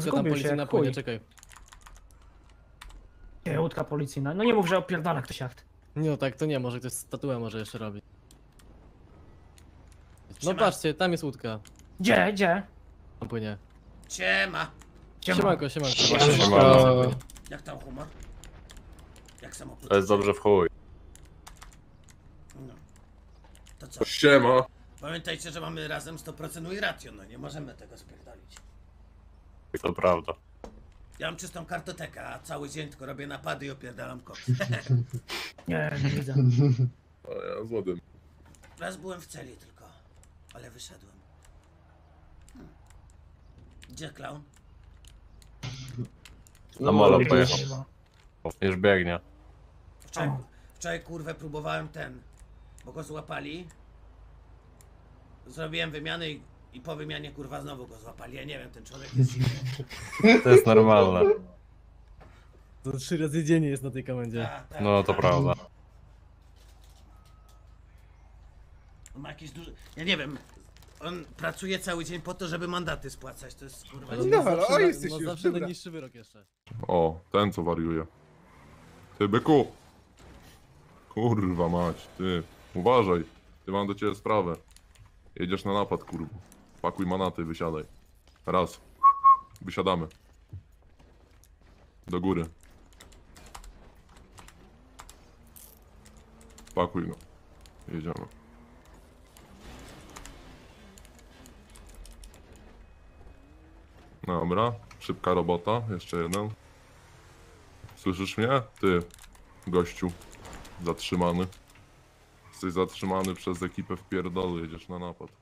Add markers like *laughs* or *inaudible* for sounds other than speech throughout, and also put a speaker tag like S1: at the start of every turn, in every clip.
S1: Zgubił się
S2: płynie,
S1: chuj.
S2: czekaj.
S1: Nie, łódka policyjna. No nie mów, że opierdala ktoś jacht.
S2: No tak, to nie, może ktoś z tatuę może jeszcze robi. No
S3: Siema.
S2: patrzcie, tam jest łódka.
S1: Gdzie, gdzie?
S2: Tam płynie.
S3: Siema.
S1: Siema.
S2: Siemanko, siemanko.
S4: Siema.
S3: Jak tam humor? Jak samopoczucie?
S4: To jest dobrze w chuj.
S3: No. To co?
S5: Siema.
S3: Pamiętajcie, że mamy razem 100% i rację, no nie możemy tego spierdolić.
S4: To prawda.
S3: Ja mam czystą kartotekę, a cały dzień tylko robię napady i opierdalam koks. *laughs*
S1: Nie, nie widzę.
S5: A ja z lodem.
S3: Raz byłem w celi tylko, ale wyszedłem. Hmm. Gdzie klaun?
S4: Na molo pojechał. Już biegnie.
S3: Wczoraj, wczoraj kurwę próbowałem ten, bo go złapali. Zrobiłem wymianę i, i po wymianie kurwa znowu go złapali. Ja nie wiem, ten człowiek jest dziwny.
S4: To jest normalne.
S2: To trzy razy dziennie jest na tej komendzie.
S3: Tak, tak,
S4: No to prawda.
S3: On ma jakieś duże. Ja nie wiem. On pracuje cały dzień po to, żeby mandaty spłacać. To jest kurwa.
S2: No,
S6: ale o,
S2: na-
S6: jesteś już,
S2: zawsze
S6: dobra.
S2: najniższy wyrok jeszcze.
S5: O, ten co wariuje. Ty byku. Kurwa mać, ty. Uważaj. Ty mam do ciebie sprawę. Jedziesz na napad, kurwa. Pakuj manaty, wysiadaj. Raz. Wysiadamy. Do góry. Pakuj go. Jedziemy. Dobra, szybka robota, jeszcze jeden. Słyszysz mnie? Ty, gościu, zatrzymany. Jesteś zatrzymany przez ekipę w pierdolu, jedziesz na napad.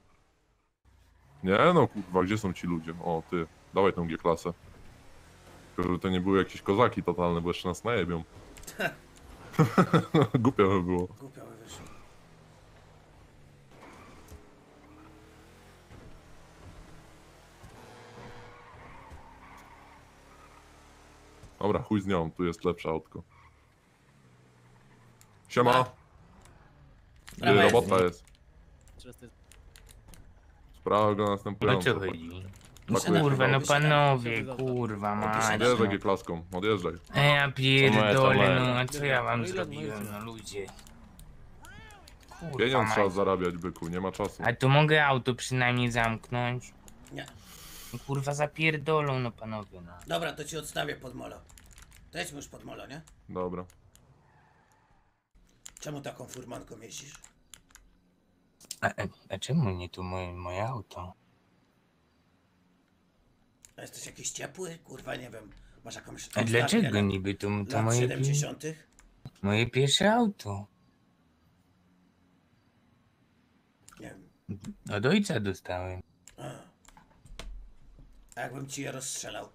S5: Nie no, kurwa, gdzie są ci ludzie? O, ty, dawaj tą G-klasę. Tylko, żeby to nie były jakieś kozaki totalne, bo jeszcze nas najebią. *laughs* Głupio by było.
S3: Głupio by wyszło.
S5: Dobra, chuj z nią, tu jest lepsze autko. Siema,
S3: Dawaj.
S5: robota jest.
S2: Teraz to jest-
S5: Sprawa go
S7: No
S5: następująca.
S7: co chodzi? Kurwa, no panowie, kurwa.
S5: Odjeżdżaj
S7: no.
S5: G-klaską, odjeżdżaj.
S7: A ja pierdolę, no a co ja wam
S2: No no
S7: zrobiłem, no ludzie. Kurwa
S5: Pieniądz trzeba zarabiać, byku, nie ma czasu.
S7: A tu mogę auto przynajmniej zamknąć?
S3: Nie.
S7: No Kurwa zapierdolą, no panowie, no.
S3: Dobra, to ci odstawię pod molo. To jedźmy już pod molo, nie?
S5: Dobra.
S3: Czemu taką furmanką jeździsz?
S7: A, a, a czemu nie tu moje, moje auto?
S3: A jesteś jakiś ciepły? Kurwa, nie wiem. Masz jakąś.
S7: A dlaczego niby to,
S3: lat-
S7: to
S3: Lat
S7: moje, pi-
S3: 70.
S7: moje pierwsze auto?
S3: Nie wiem.
S7: Od ojca dostałem.
S3: A. A jakbym ci je rozstrzelał?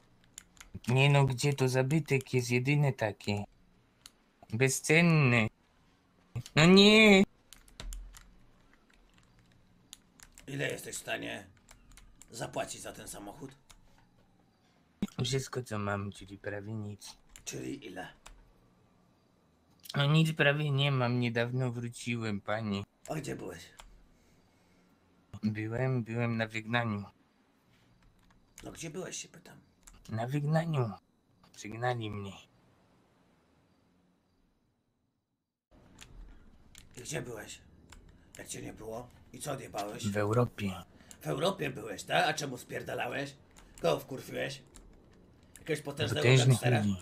S7: Nie no, gdzie to zabytek jest jedyny taki. Bezcenny. No nie!
S3: Ile jesteś w stanie zapłacić za ten samochód?
S7: Wszystko co mam, czyli prawie nic.
S3: Czyli ile?
S7: No nic prawie nie mam, niedawno wróciłem, pani.
S3: A gdzie byłeś?
S7: Byłem, byłem na wygnaniu.
S3: No gdzie byłeś się pytam.
S7: Na wygnaniu. Przygnali mnie.
S3: I gdzie byłeś? Jak cię nie było? I co odjebałeś?
S7: W Europie.
S3: W Europie byłeś, tak? A czemu spierdalałeś? Kogo wkurwiłeś? Jakiegoś potężnego
S7: Potężnych
S3: gangstera?
S7: ludzi.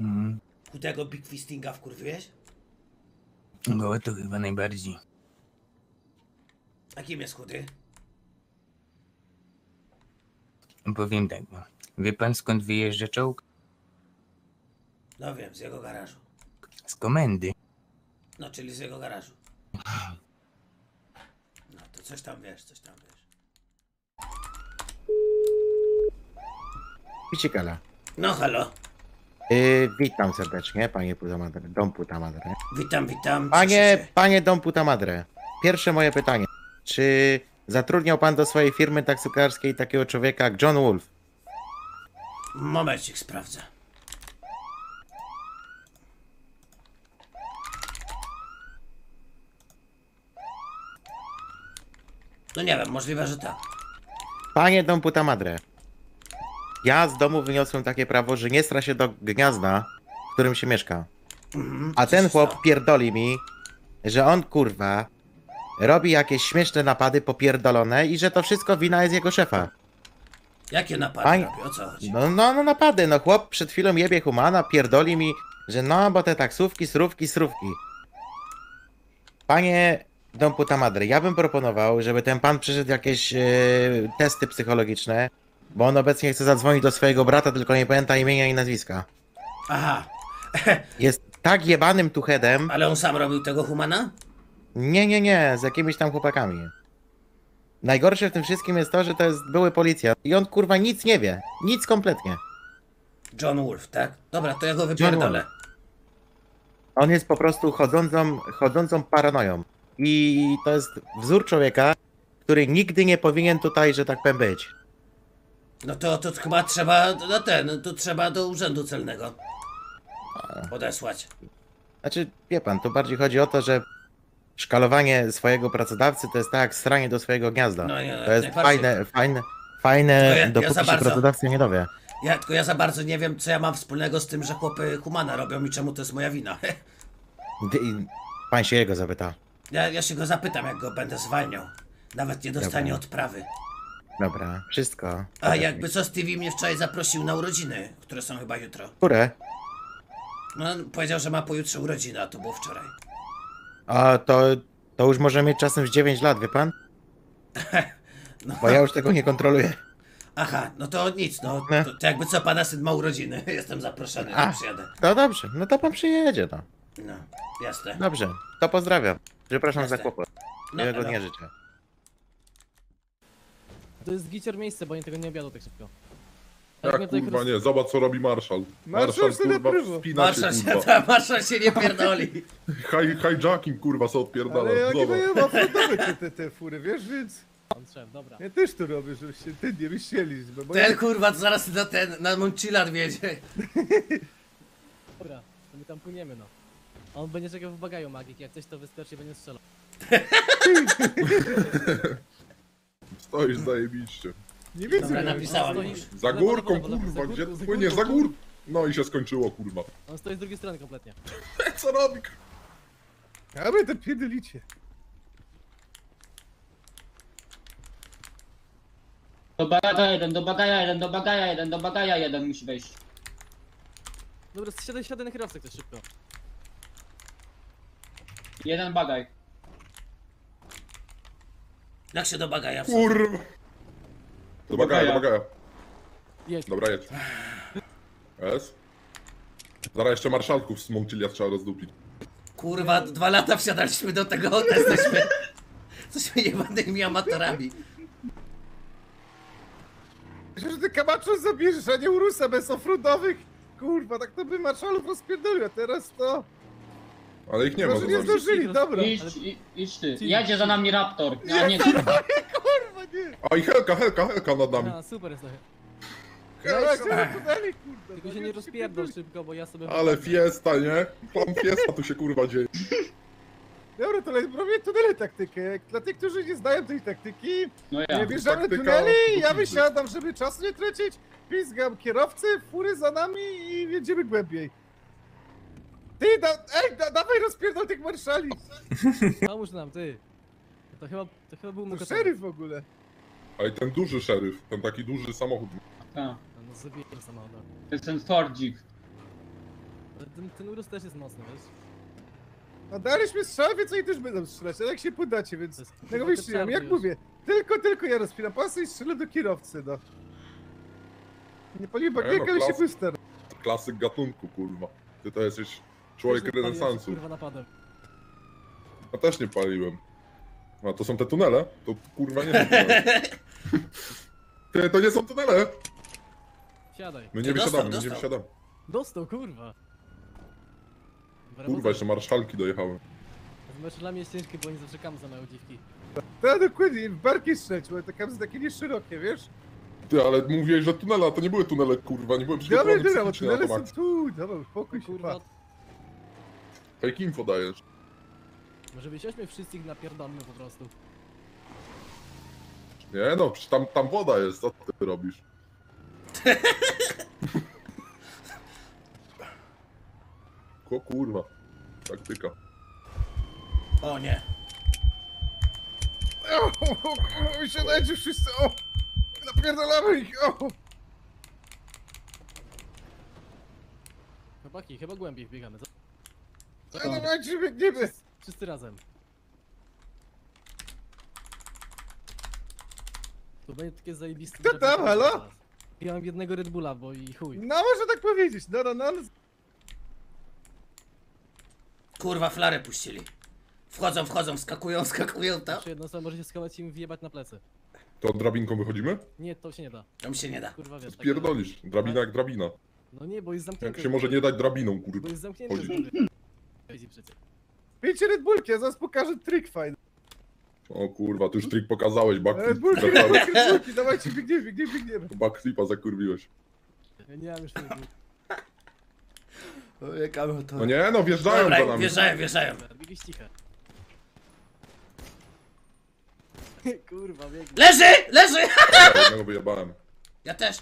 S7: Mhm.
S3: Chudego Big Fistinga wkurwiłeś?
S7: Było to chyba najbardziej.
S3: A kim jest chudy?
S7: Powiem tak, no. Wie pan skąd wyjeżdża czołg?
S3: No wiem, z jego garażu.
S7: Z komendy.
S3: No, czyli z jego garażu. *laughs* Coś tam wiesz, coś tam wiesz.
S6: Picikala.
S3: No, halo.
S6: Yy, witam serdecznie, panie Puta Madre, Dom Puta Madre.
S3: Witam, witam.
S6: Panie, panie Dom Puta Madre, pierwsze moje pytanie. Czy zatrudniał pan do swojej firmy taksykarskiej takiego człowieka jak John Wolf?
S3: Momencik sprawdzę. No nie wiem, możliwe, że tak.
S6: Panie Dom Puta Madre, Ja z domu wyniosłem takie prawo, że nie stra się do gniazda, w którym się mieszka.
S3: Mhm.
S6: A ten chłop
S3: stało?
S6: pierdoli mi, że on kurwa robi jakieś śmieszne napady popierdolone i że to wszystko wina jest jego szefa.
S3: Jakie napady
S6: Pań-
S3: robi? O co chodzi?
S6: No, no, no napady, no chłop przed chwilą jebie humana, pierdoli mi, że no, bo te taksówki, surówki, surówki. Panie Dom Puta Madre, ja bym proponował, żeby ten pan przyszedł jakieś e, testy psychologiczne, bo on obecnie chce zadzwonić do swojego brata, tylko nie pamięta imienia i nazwiska.
S3: Aha, *laughs*
S6: Jest tak jebanym tuchedem,
S3: ale on sam robił tego humana?
S6: nie, nie, nie, z jakimiś tam chłopakami. Najgorsze w tym wszystkim jest to, że to jest były policjant i on kurwa nic nie wie, nic kompletnie.
S3: John Wolf, tak? Dobra, to ja go wypierdolę.
S6: On jest po prostu chodzącą, chodzącą paranoją. I to jest wzór człowieka, który nigdy nie powinien tutaj, że tak powiem, być.
S3: No to, to chyba trzeba, no ten, to trzeba do urzędu celnego odesłać.
S6: Znaczy, wie pan, tu bardziej chodzi o to, że szkalowanie swojego pracodawcy to jest tak jak stranie do swojego gniazda.
S3: No nie,
S6: to jest
S3: najbardziej.
S6: fajne, fajne, fajne,
S3: ja- ja
S6: dopóki
S3: za
S6: się
S3: bardzo.
S6: pracodawca nie dowie.
S3: Ja, tylko ja za bardzo nie wiem, co ja mam wspólnego z tym, że chłopy humana robią i czemu to jest moja wina. *laughs*
S6: Pan się jego zapyta.
S3: Ja, ja się go zapytam, jak go będę zwalniał. Nawet nie dostanie
S6: Dobra.
S3: odprawy.
S6: Dobra, wszystko.
S3: A jakby co, Stevie mnie wczoraj zaprosił na urodziny, które są chyba jutro.
S6: Które?
S3: No, on powiedział, że ma pojutrze urodziny, a to było wczoraj.
S6: A to, to już może mieć czasem z 9 lat, wie pan? *laughs*
S3: No,
S6: Bo ja już tego nie kontroluję.
S3: Aha, no to nic, no.
S6: Nie.
S3: To, to jakby co, pana syn ma urodziny. *laughs* Jestem zaproszony,
S6: A.
S3: przyjadę.
S6: No dobrze, no to pan przyjedzie, no.
S3: No, jasne.
S6: Dobrze, to pozdrawiam. Przepraszam za
S3: Jasne.
S6: kłopot.
S3: No,
S6: Miłego
S3: no.
S6: dnia życzę.
S2: To jest gicior miejsce, bo oni tego nie obiadą tak szybko. Mnie tutaj
S5: kurwa nie, zobacz co robi Marszal.
S8: Marszał
S5: Marszal
S8: sobie
S5: kurwa wspina się
S3: Marszal się,
S5: kurwa.
S3: ta, *laughs* marszal się nie pierdoli.
S5: Hi, hijacking kurwa co odpierdala.
S8: Ale ja nie offroadowe te, te, te fury, wiesz, więc
S2: On szef, dobra.
S8: ja też to robię, żebyście ty nie myśleli, bo
S3: Ten kurwa zaraz na ten, na Moncillar wiedzie.
S2: Dobra, to my tam płyniemy, no. On będzie czekał w bagaju magik, jak coś to wyskoczy, będzie strzelał. *laughs*
S5: Stoisz zajebiście.
S8: nie widzę.
S3: Dobra,
S8: jak-
S3: napisałam
S2: stoi-
S3: już.
S5: Za górką kurwa, gdzie
S2: za
S5: płyniesz? Za
S2: górką,
S5: gór... No i się skończyło kurwa.
S2: On stoi z drugiej strony kompletnie. *laughs*
S5: Co robi?
S8: A wy to pierdolicie.
S9: Do bagaja jeden, do bagaja jeden, do bagaja jeden, do bagaja jeden musi wejść.
S2: Dobra, siadaj, siadaj na kierowcę ktoś szybko.
S9: Jeden bagaj.
S3: Jak się do bagaja wsadza?
S5: Kurwa. Do bagaja, do bagaja.
S2: Jest.
S5: Dobra, jedź. Jest. Zaraz jeszcze marszalków z Moncilia trzeba rozdupić.
S3: Kurwa, dwa lata wsiadaliśmy do tego auta, jesteśmy... Jesteśmy jebanymi amatorami.
S8: Myślę, że ty Camacho zabierzesz, a nie Urusa bez offroadowych. Kurwa, tak to by marszalów rozpierdolił, a teraz to...
S5: Ale ich nie ma
S8: Może nie zdążyli, dobra.
S9: Idź, i- idź ty. Jedzie za nami Raptor. A nie, *laughs*
S8: Kurwa, nie.
S5: A i Helka, Helka, Helka nad nami.
S2: A, super jest to.
S8: Ja cię na tuneli, kurwa.
S2: Tylko
S8: no
S2: się
S8: nie
S2: rozpierdol szybko, bo ja sobie...
S5: Ale fiesta, nie? Plan fiesta tu się kurwa dzieje.
S8: Dobra, to le- robię tunele taktykę. Jak Dla tych, którzy nie znają tej taktyki,
S9: no ja.
S8: nie wjeżdżamy
S5: taktyka
S8: tuneli, ja wysiadam, żeby czasu nie tracić, pizgam kierowcę, fury za nami i jedziemy głębiej. Ty, da, ej, da, dawaj rozpierdol tych marszali.
S2: Pomóż nam, ty. To chyba, to chyba był
S8: To
S2: mój
S8: szeryf w ogóle.
S5: A i ten duży szeryf, ten taki duży samochód.
S9: Ta.
S2: No zabiję samochód.
S9: To jest ten Fordzik.
S2: Ale ten, ten urus też jest mocny, wiesz?
S8: A daliśmy strzał, więc oni też będą strzelać, ale jak się podacie, więc
S2: To jest
S8: tego
S2: chyba
S8: wyjście
S2: te
S8: Jak
S2: już.
S8: mówię, tylko, tylko ja rozpinam pasy i strzelę do kierowcy, no. Nie paliłem
S5: no,
S8: bagniaka, ale się
S5: klas-
S8: puster.
S5: Klasyk gatunku, kurwa. Ty to jesteś człowiek
S2: Też nie paliłem
S5: renesansu.
S2: Kurwa napadem.
S5: Ja też nie paliłem. A to są te tunele? To kurwa nie są *laughs* tunele. Ty, to nie są tunele!
S2: Siadaj.
S5: My
S3: Ty
S5: nie
S3: dostał,
S5: wysiadamy, my nie
S3: dostał.
S5: wysiadamy.
S2: Dostał, kurwa.
S5: Kurwa, jeszcze marszalki dojechały.
S2: Z meczylami jest ciężkie, bo nie zaczekamy za małe dziwki.
S8: Tak, dokładnie, w barki strzelać, bo te kamzy takie nieszerokie, wiesz?
S5: Ty, ale mówiłeś, że tunele, a to nie były tunele, kurwa, nie byłem przygotowany
S8: Dobra, dobra, bo
S5: psychicznie na
S8: tunele
S5: to
S8: są
S5: max.
S8: tu, dobra, uspokój się,
S2: Kurwa,
S8: pa.
S5: Fake info dajesz.
S2: może wysiądźmy wszystkich na pierdolmy po prostu.
S5: Nie no, przecież tam, tam woda jest, co ty robisz? *laughs* O kurwa. Taktyka.
S3: O nie.
S8: O, o, o, o, siadajcie wszyscy, o! Napierdalamy ich, o!
S2: Chłopaki, chyba głębiej biegamy. Co?
S8: No, Dawajcie, biegniemy!
S2: Wszyscy razem. To będzie takie zajebiste.
S8: Kto tam, halo?
S2: Ja mam jednego Red Bulla, bo i chuj.
S8: No, można tak powiedzieć, no, no, no. ale-
S3: Kurwa, flarę puścili. Wchodzą, wchodzą, skakują, *laughs* skakują tam.
S2: Jeszcze jedno słowo, może się schować i im wjebać na plecy.
S5: To drabinką wychodzimy?
S2: Nie, to się nie da.
S3: Tam się nie da.
S2: Kurwa wiesz. takie-
S5: Pierdolisz. Drabina jak drabina.
S2: No nie, bo jest zamknięty.
S5: Jak się może nie dać drabiną,
S2: Bo
S5: kurwa.
S2: jest zamknięty.
S5: Chodzi.
S2: Chodzi przecież.
S8: Pijcie Red Bullki, ja zaraz pokażę trik fajny.
S5: O kurwa, ty już trik pokazałeś,
S8: Red
S5: backflip.
S8: Bullki, Red Bullki, Red Bullki, dawajcie, biegniemy, biegniemy, biegniemy.
S5: Backflipa zakurwiłeś.
S2: Ja nie mam już Red Bulla.
S3: O, jaka to...
S5: No nie no, wjeżdżają za
S3: Dobra,
S5: nami.
S3: wjeżdżają, wjeżdżają.
S2: Biegłeś ciche. *laughs* Kurwa, biegnie.
S3: Leży! Leży!
S5: Jednego wyjebałem.
S3: Ja też.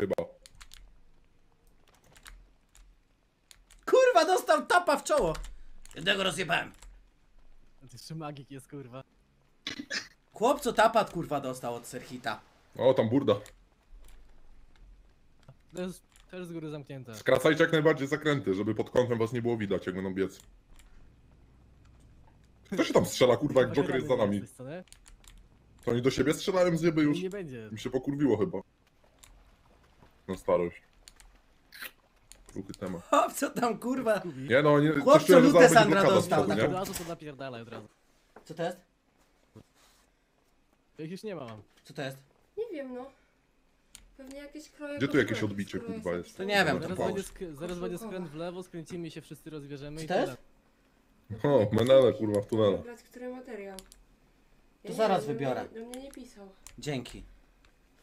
S5: Chyba.
S3: Kurwa, dostał tapa w czoło. Jednego rozjebałem.
S2: To jeszcze magik jest, kurwa.
S3: Chłopcu tapat kurwa dostał od Serhita.
S5: O, tam burda.
S2: To jest też z góry zamknięte.
S5: Skracajcie jak najbardziej zakręty, żeby pod kątem was nie było widać, jak będą biec. Kto się tam strzela, kurwa, jak Joker jest za nami? To oni do siebie strzelają zjeby już?
S2: Nie będzie.
S5: Mi się pokurwiło chyba. Na starość. Ruchy temat. *laughs*
S3: Hop, co tam kurwa?
S5: Nie no, nie, czułem, że
S3: lutę
S5: zaraz
S3: Sandra dostał.
S2: Tak od razu to napierdalaj od razu.
S3: Co to jest?
S2: Ja ich już nie mam.
S3: Co to jest?
S10: Nie wiem, no. Pewnie jakieś kroje.
S5: Gdzie tu jakieś odbicie,
S10: skoro
S5: kurwa, jest?
S3: To nie wiem,
S2: Zaraz
S5: to
S2: będzie, sk- zaraz będzie skręt w lewo, skręcimy się, wszyscy rozbierzemy
S3: Co
S2: i
S3: to
S2: tyle.
S3: jest?
S5: O, menele, kurwa, w tunele.
S10: Wybrać, który materiał. Ja nie
S3: zaraz
S10: wiem, do
S3: wybiorę.
S10: mnie- Do mnie nie pisał.
S3: Dzięki.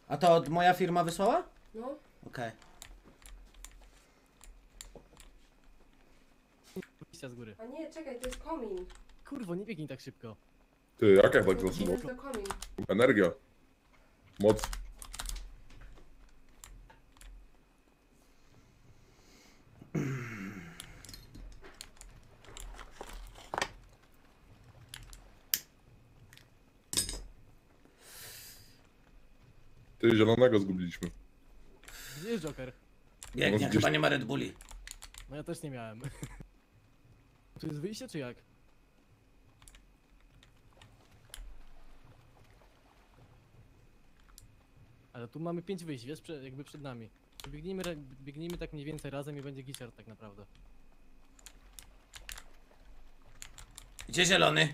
S3: A to od moja firma wysłała?
S10: No,
S3: Okej.
S2: Wyjścia z góry.
S10: a nie, czekaj, to jest komin.
S2: Kurwo, nie biegnij tak szybko.
S5: Ty, jak ja tak
S10: jest to komin.
S5: Energia. Moc. Ty, zielonego zgubiliśmy.
S2: Gdzie jest Joker?
S3: Biegnie,
S5: gdzieś-
S3: chyba nie ma Red Bulli.
S2: No ja też nie miałem. Tu jest wyjście czy jak? Ale tu mamy pięć wyjść, wiesz, prze, jakby przed nami. Biegnijmy, ra- biegnijmy tak mniej więcej razem i będzie giciar tak naprawdę.
S3: Gdzie zielony?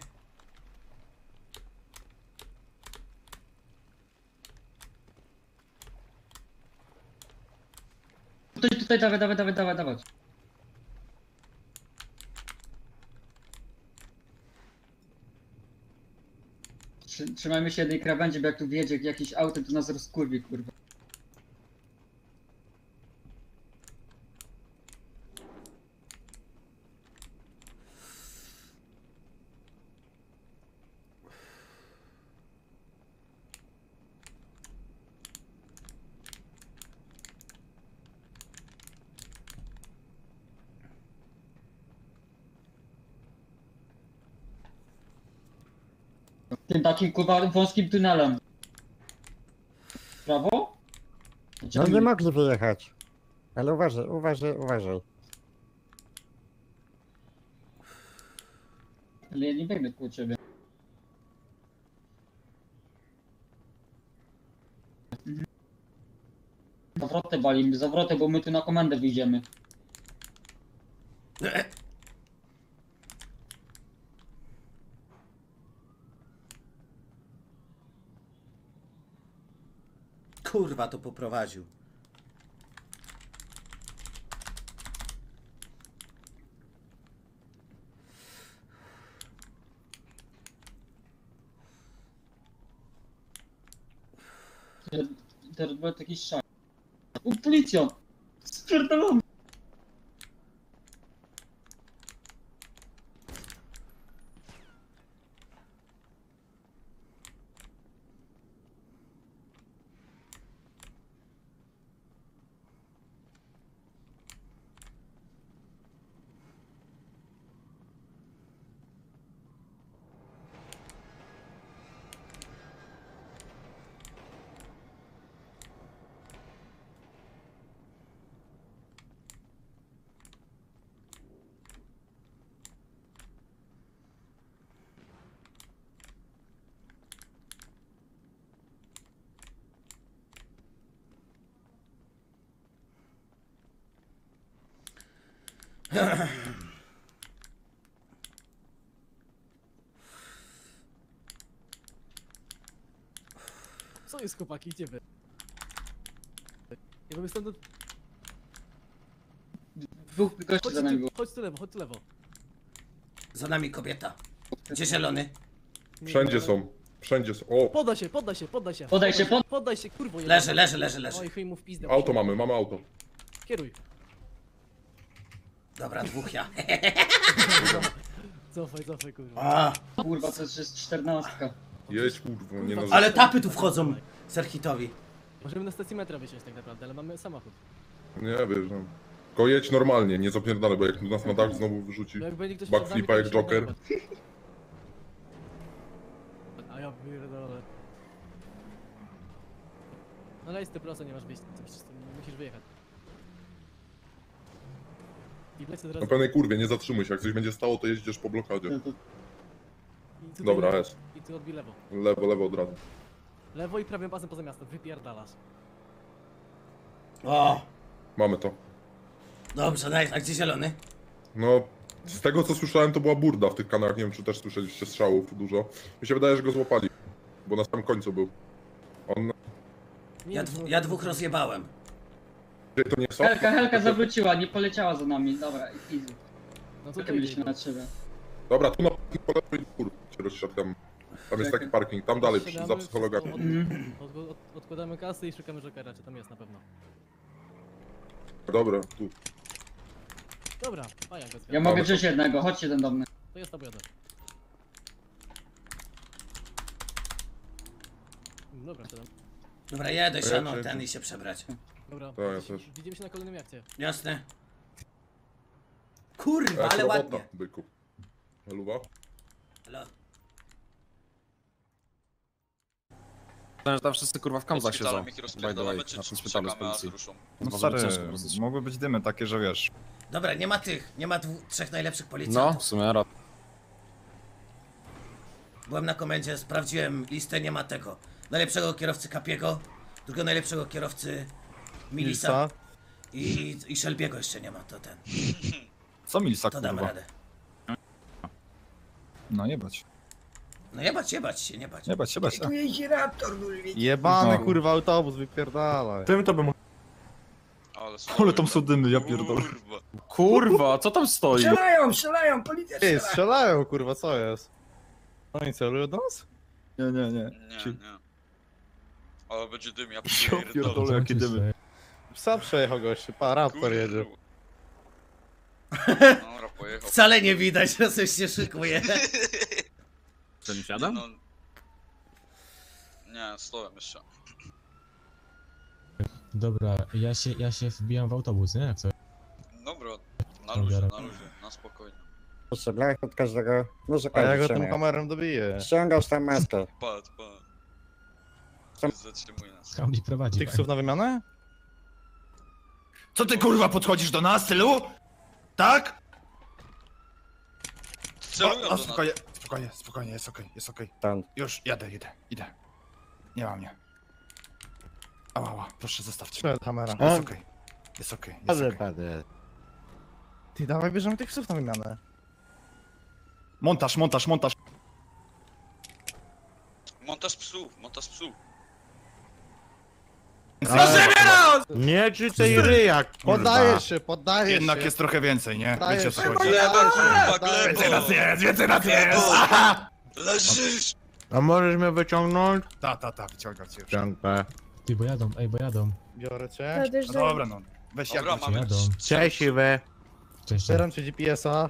S9: Tutaj, tutaj, dawaj, dawaj, dawaj, dawaj, dawaj. Trzy- Trzymajmy się jednej krawędzi, bo jak tu wjedzie jakiś auto, to nas rozkurwi, kurwa. Tym takim kurwa wąskim tunelem. Prawo?
S11: No nie mogli wyjechać. Ale uważaj, uważaj, uważaj.
S9: Ale ja nie biegnę koło ciebie. Mhm. Zawroty walimy, zawroty, bo my tu na komendę wyjdziemy.
S3: Kurwa, to poprowadził.
S9: Te- Teraz był jakiś szak. U, policja! Spierdolony!
S2: Co jest chłopaki, gdzie wy? Ja bym stąd...
S9: Dwóch gości
S2: Chodź
S9: za nami
S2: tu,
S9: było.
S2: chodź tu lewo, chodź tu lewo.
S3: Za nami kobieta. Gdzie zielony?
S5: Wszędzie są. Wszędzie są. O,
S2: Poddaj się, poddaj się, poddaj się.
S9: Podaj się, pod-
S2: Poddaj się, kurwo.
S3: Leży, leży, leży, leży.
S2: Oj, chuj mu w pizdę.
S5: auto mamy, mamy auto.
S2: Kieruj.
S3: Dobra, dwóch ja.
S2: Cofaj, cofaj, kurwa.
S3: A,
S9: Kurwa, to już jest czternastka.
S5: Jedź kurwa, nie na
S3: ale tapy tu wchodzą. Serhitowi.
S2: Możemy na stacji metra wysiąść tak naprawdę, ale mamy samochód.
S5: Nie wiesz, no. Tylko jedź normalnie, nie zapierdalaj, bo jak nas na dach znowu wyrzuci.
S2: No jak będzie ktoś
S5: Backflipa jak
S2: to
S5: Joker.
S2: się. A ja pierdolę. No daj 100% nie masz wyjść, to przecież to musisz wyjechać. I lecę
S5: Na pewnej kurwie, nie zatrzymuj się, jak coś będzie stało, to jeździesz po blokadzie.
S9: No to
S2: i tutaj
S5: Dobra,
S2: lewo,
S5: jest.
S2: I tu odbij lewo.
S5: Lewo, lewo od razu.
S2: Lewo i prawym pasem poza miasto, wypierdalasz.
S3: O,
S5: Mamy to.
S3: dobrze, daj, a gdzie zielony?
S5: No, z tego co słyszałem, to była burda w tych kanałach. Nie wiem, czy też słyszeliście strzałów dużo. Mi się wydaje, że go złapali, bo na samym końcu był. On.
S3: Ja, dw- ja dwóch rozjebałem.
S5: To nie są?
S9: Helka, Helka zawróciła, nie poleciała za nami. Dobra, easy.
S2: No to
S9: byliśmy
S2: jedź,
S9: na ciebie.
S5: Dobra, tu na po lewej gór się rozsiadkam. Tam jest taki parking, tam dalej, przy, za psychologami.
S2: Od,
S9: Mhm.
S2: od, od, odkładamy kasy i szukamy Jokera, czy tam jest na pewno.
S5: Dobra, tu.
S2: Dobra, a jak go
S9: Ja mogę wziąć jednego, chodźcie ten do mnie.
S2: To ja z tobą jadę. Dobra, to
S3: Dobra, jedę
S5: Ja
S3: siano
S5: się-
S3: ten i się przebrać.
S2: Dobra,
S5: To ja
S2: widzimy-
S5: też.
S2: widzimy się na kolejnym jakcie.
S3: Jasne. Kurwa, ale
S5: robota,
S3: ładnie.
S5: byku. Luwa?
S3: Halo.
S12: Że tam wszyscy kurwa w kamzach siedzą.
S13: szpitalem ich
S12: By the
S13: rozpierdalamy,
S12: way,
S13: czy
S12: na tym szpitalu z
S13: czekamy, aż
S12: policji.
S13: ruszą?
S12: No
S14: No
S12: stary,
S14: stary,
S12: ciężko dosyć.
S14: mogły być dymy takie, że wiesz.
S3: Dobra, nie ma tych, nie ma dwóch, trzech najlepszych
S12: No,
S3: policjantów.
S12: w sumie raz.
S3: Byłem na komendzie, sprawdziłem listę, nie ma tego. Najlepszego kierowcy Kapiego, drugiego najlepszego kierowcy Milisa i, i Shelby'ego jeszcze nie ma, to ten.
S14: Co Milsa
S3: To damy
S14: kurwa?
S3: radę.
S14: No nie bać.
S3: No jebać, jebać się, nie bać.
S14: Nie bać, nie bać. a.
S6: Jebany
S14: No.
S6: kurwa autobus, wypierdalaj.
S12: Tym to bym...
S13: Ale,
S14: Ale tam są dymy, ja pierdolę.
S13: Kurwa.
S12: Kurwa, co tam stoi?
S6: Strzelają, strzelają, policja Ty, strzelają kurwa, co jest? Oni celują do nas?
S14: Nie, nie, nie.
S13: Nie,
S14: Ci-
S13: nie. Ale będzie dym, ja
S14: Ja pierdolę, jakie dymy.
S6: Psa przejechał gościu, pa, raptor jedzie.
S13: Dobra, pojechał.
S3: Wcale nie widać, że coś się szykuje. *laughs*
S12: Co, nie siadam?
S13: No... Nie, stołem jeszcze.
S15: Dobra, ja się, ja się wbijam w autobus, nie? Jak co?
S13: Dobra, na luzie, na luzie, na spokojnie.
S6: Proszę, blech od każdego. Może
S14: A ja go tym kamerem dobiję.
S6: Ściągasz tam maskę.
S13: Patrz, patrz. Zatrzymuj nas.
S15: Audi prowadzi.
S14: Tiksów na wymianę?
S16: Co ty kurwa podchodzisz do nas, tylu? Tak?
S13: Celują do nas.
S16: spokojnie, spokojnie, spokojnie, jest okej, jest okej.
S6: Tam.
S16: Już, jadę, idę, idę. Nie ma mnie. Ała, ała, proszę zostawcie.
S14: Przed kamera.
S16: Jest okej, jest okej, jest okej.
S14: Ty dawaj bierzemy tych psów na wymianę.
S16: Montaż, montaż, montaż.
S13: Montaż psów, montaż psów.
S6: Nie czytaj ryjak,
S14: Poddajesz się, poddajesz
S16: Jednak
S14: się.
S16: jest trochę więcej, nie?
S14: Dajesz
S16: Wiecie o co
S14: się.
S16: chodzi.
S13: Gleba, kurwa,
S14: daj.
S16: Więcej nas jest, więcej nas jest! *laughs* Aha!
S13: Leżysz!
S6: A możesz mnie wyciągnąć?
S16: Ta, ta, ta, wyciągam cię już.
S15: Ty, bo jadą, ej, bo jadą.
S14: Biorę cię.
S16: No dobra, no. Weź
S13: Dobra,
S16: jak
S13: mamy
S15: jadą.
S6: Cześć, Iwe.
S15: Cześć,
S14: Zbieram ci GPS-a.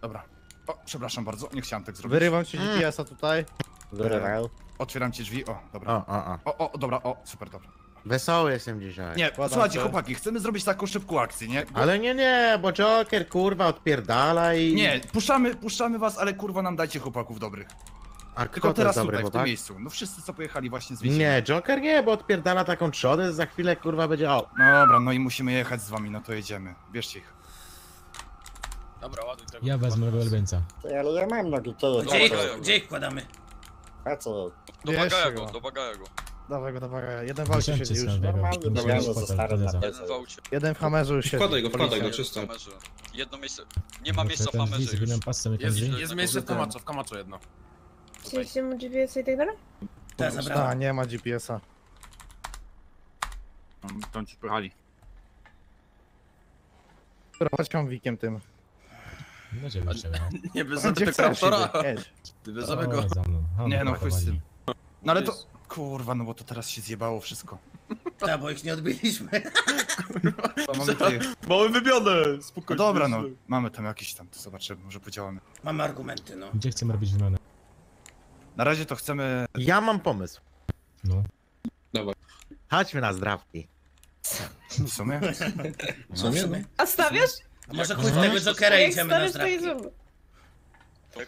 S16: Dobra. O, przepraszam bardzo, nie chciałem tak zrobić.
S14: Wyrywam ci GPS-a tutaj.
S6: Wyrwał.
S16: Otwieram ci drzwi, o, dobra.
S6: O, o, o.
S16: O, o, dobra, o, super, dobra.
S6: Wesoły jestem dzisiaj.
S16: Nie,
S14: Wkładam
S16: słuchajcie,
S14: się.
S16: chłopaki, chcemy zrobić taką szybką akcję, nie? Bo-
S6: Ale nie, nie, bo Joker kurwa odpierdala i...
S16: Nie, puszczamy, puszczamy was, ale kurwa nam dajcie chłopaków dobrych.
S6: A kto
S16: Tylko
S6: to
S16: teraz
S6: jest dobry
S16: tutaj, w tym
S6: chłopak?
S16: miejscu. No wszyscy co pojechali właśnie z Wiedźmina.
S6: Nie, Joker nie, bo odpierdala taką trzodę, za chwilę kurwa będzie o.
S16: No dobra, no i musimy jechać z wami, no to jedziemy. Bierzcie ich.
S13: Dobra, ładuj tego.
S15: Ja wezmę ulubieńca.
S6: Ale ja mam nogi, to
S3: Gdzie ich, gdzie ich kładamy?
S6: A co?
S13: Do
S14: Bierzcie
S13: bagaja
S14: go.
S13: go, do bagaja go.
S14: Dawaj go, dawaj go. Jeden w aucie
S15: Wziąłem
S14: siedzi
S15: cię
S14: już.
S15: z Norwegą.
S14: Normalny, dawaj
S15: że
S14: go.
S15: polecam.
S13: Jeden w aucie.
S14: Jeden w hamerze już siedzi.
S12: Wkładaj go, wkładaj go,
S14: Policja.
S12: czysto.
S13: Kamerze. Jedno miejsce. Nie ma miejsca w
S15: Ten drzwi z
S13: już.
S15: pasem, jak
S12: Jest, jest miejsce w Kamaczo, w Kamaczo jedno.
S10: Chcieliście mu GPS i tak dalej?
S3: Ta
S14: A,
S3: zabrała.
S14: nie ma GPS-a.
S12: Tam ci pojechali.
S14: Prowadź konwikiem tym.
S15: No ciebie trzeba. *laughs*
S12: Nie bez
S14: Gdzie
S12: zabitego
S14: chcesz, jedź.
S12: Bez zabego.
S15: O, za mną. O,
S12: Nie no,
S15: dobra,
S12: chuj z tym. No ale to... Kurwa, no bo to teraz się zjebało wszystko. *laughs*
S3: Ta, bo ich nie odbiliśmy.
S12: To mamy
S13: wymianę!
S12: No
S13: Spokojnie.
S12: dobra, no. Mamy tam jakieś tam, to zobaczymy, może podziałamy.
S3: Mamy argumenty, no.
S15: Gdzie chcemy robić wymianę?
S12: Na razie to chcemy...
S6: Ja mam pomysł.
S15: No.
S6: Chodźmy na zdrawki.
S12: W sumie?
S3: W sumie.
S10: A stawiasz?
S3: A może chuj w tego Jokera
S10: Jak
S3: idziemy na
S10: stawiasz, to
S3: zdrawki.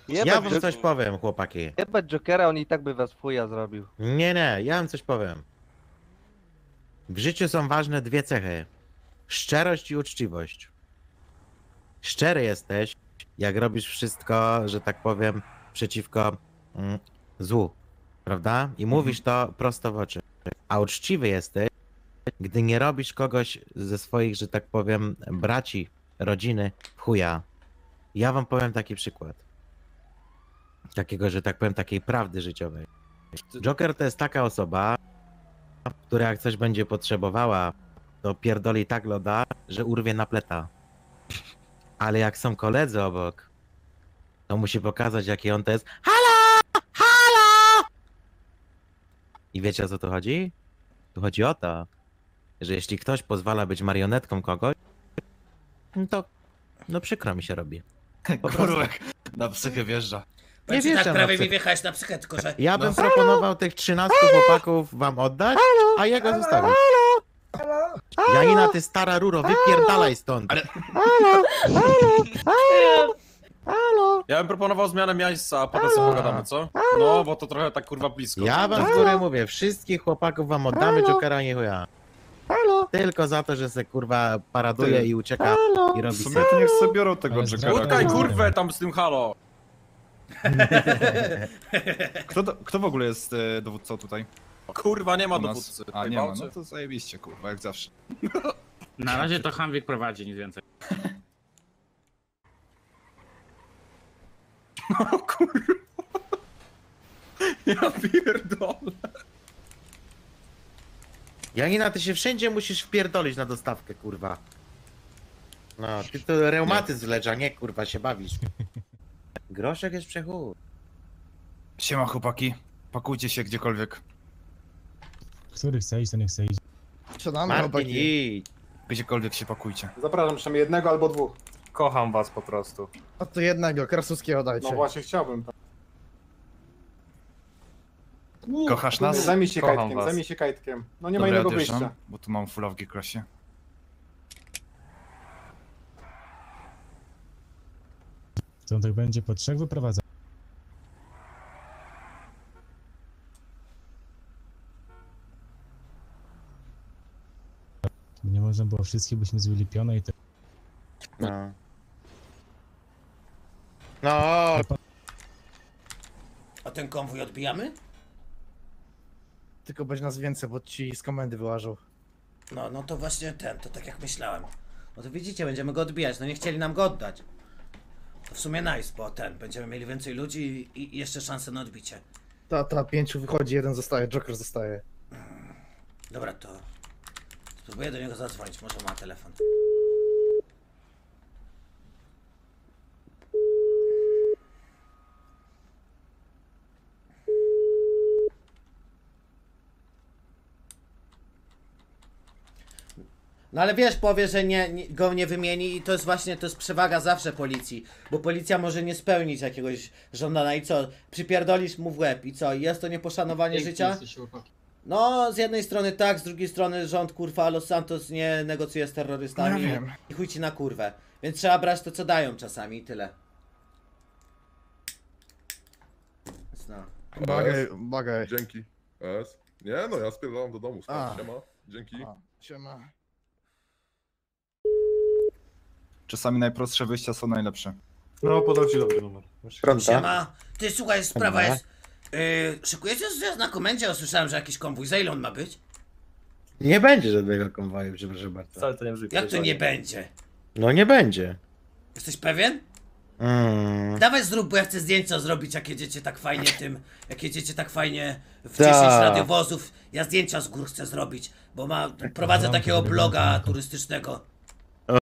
S6: Ja wam coś powiem, chłopaki.
S17: Jebać Jokera, on i tak by was fuja zrobił.
S6: Nie, nie, ja wam coś powiem. W życiu są ważne dwie cechy. Szczerość i uczciwość. Szczery jesteś, jak robisz wszystko, że tak powiem, przeciwko mm, złu. Prawda? I mówisz to prosto w oczy. A uczciwy jesteś, gdy nie robisz kogoś ze swoich, że tak powiem, braci, rodziny w chuja. Ja wam powiem taki przykład. Takiego, że tak powiem, takiej prawdy życiowej. Joker to jest taka osoba, która jak coś będzie potrzebowała, to pierdoli tak loda, że urwie na pleta. Ale jak są koledzy obok, to musi pokazać, jaki on to jest. Halo! Halo! I wiecie o co tu chodzi? Tu chodzi o to, że jeśli ktoś pozwala być marionetką kogoś, to no przykro mi się robi. *laughs*
S12: Kurwek na psychę wjeżdża.
S3: Nie
S6: wierzę
S3: tak
S6: na
S3: prawie mi wjechałeś na psychę, tylko że...
S6: Ja bym
S3: no.
S6: proponował tych 13 chłopaków wam oddać, a jego zostawić. Janina, ty stara ruro, wypierdalaj stąd.
S12: Ale- Ja bym proponował zmianę miejsca, a potem sobie pogadamy, co? No, bo to trochę tak kurwa blisko.
S6: Ja wam z góry mówię, wszystkich chłopaków wam oddamy, Jokera nie chuja. Tylko za to, że se kurwa paraduje
S12: Ty.
S6: i ucieka i robi
S12: W sumie to niech sobie biorą tego
S15: Ale
S12: Jokera.
S15: jest
S12: kurwę tam z tym halo! *laughs* Kto, to, kto w ogóle jest e, dowódcą tutaj? Kurwa, nie ma
S16: U nas?
S12: dowódcy.
S16: A, nie ma, no to zajebiście, kurwa, jak zawsze. *laughs*
S18: Na razie to Hamwik prowadzi, nic więcej. *laughs*
S12: Ja pierdolę.
S6: Janina, ty się wszędzie musisz wpierdolić na dostawkę, kurwa. No, ty to reumatyzm leczy, a nie kurwa się bawisz. Groszek jest przechód.
S12: Siema chłopaki, pakujcie się gdziekolwiek.
S15: Który chce iść, ten nie chce iść.
S14: Siadamy,
S6: Martin,
S14: chłopaki.
S6: idź.
S12: Gdziekolwiek się pakujcie.
S8: Zapraszam przynajmniej jednego albo dwóch.
S4: Kocham was po prostu.
S14: A to jednego, Krasuskiego dajcie.
S8: No właśnie chciałbym.
S12: Kochasz nas?
S8: Zajmij się
S4: Kocham
S8: kajtkiem,
S4: was.
S8: zajmij się kajtkiem. No nie ma
S12: Dobra,
S8: innego
S12: odjeżdżam,
S8: wyjścia.
S12: Bo tu mam fulla w G-klasie.
S15: Tak będzie po trzech wyprowadzał. Nie można było wszystkich, byśmy zbyli pionę i to...
S6: No. No,
S3: A ten konwój odbijamy?
S14: Tylko będzie nas więcej, bo ci z komendy wyłażą.
S3: No, no to właśnie ten, to tak jak myślałem. No to widzicie, będziemy go odbijać, no nie chcieli nam go oddać. W sumie nice, bo ten, będziemy mieli więcej ludzi i, i jeszcze szansę na odbicie.
S14: Ta, ta, pięciu wychodzi, jeden zostaje, Joker zostaje.
S3: Dobra, to spróbuję do niego zadzwonić, może ma telefon. No ale wiesz, powie, że nie, nie, go nie wymieni i to jest właśnie, to jest przewaga zawsze policji, bo policja może nie spełnić jakiegoś żądania i co, przypierdolisz mu w łeb i co, jest to nieposzanowanie życia? No, z jednej strony tak, z drugiej strony rząd kurwa Los Santos nie negocjuje z terrorystami
S12: No ja wiem.
S3: i chuj ci na kurwę. Więc trzeba brać to, co dają czasami i tyle. Więc No.
S14: Bagaj, bagaj.
S5: Dzięki. S. Nie no, ja spierdalam do domu,
S14: A.
S5: stary, siema. Dzięki.
S14: A, Siema.
S16: Czasami najprostsze wyjścia są najlepsze.
S8: No, podał ci dobry numer.
S3: Siema, ty słuchaj, sprawa
S6: Dobra.
S3: jest, Yy, szykujecie zjazd na komendzie? Usłyszałem, że jakiś konwój. Za ile on ma być?
S6: Nie będzie żadnego konwoju, przepraszam bardzo.
S4: Wcale to nie brzmi
S3: Jak to nie będzie?
S6: No nie będzie.
S3: Jesteś pewien?
S6: Mm.
S3: Dawaj zrób, bo ja chcę zdjęcia zrobić, jak jedziecie tak fajnie tym, jak jedziecie tak fajnie w
S6: Tak.
S3: 10 radiowozów. Ja zdjęcia z gór chcę zrobić, bo ma, prowadzę takiego bloga turystycznego.